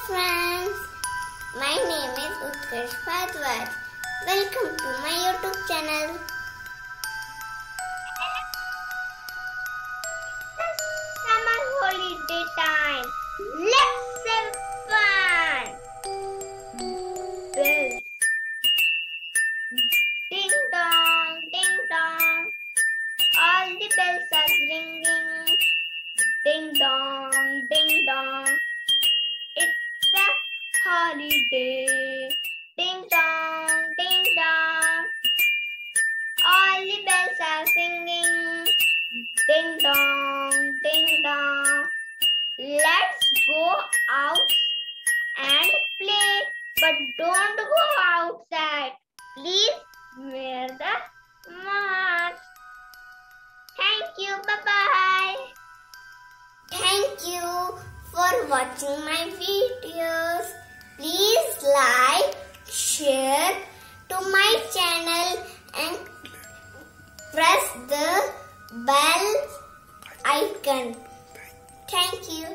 friends. My name is Utkarsh Bhardwaj. Welcome to my YouTube channel. Summer holiday time. Let's have fun. Bells. Ding dong, ding dong. All the bells are ringing. Ding dong, ding dong. Holiday. Ding dong, ding dong. All the bells are singing. Ding dong, ding dong. Let's go out and play. But don't go outside. Please wear the mask. Thank you. Bye bye. Thank you for watching my videos. Please like, share to my channel and press the bell icon. Thank you.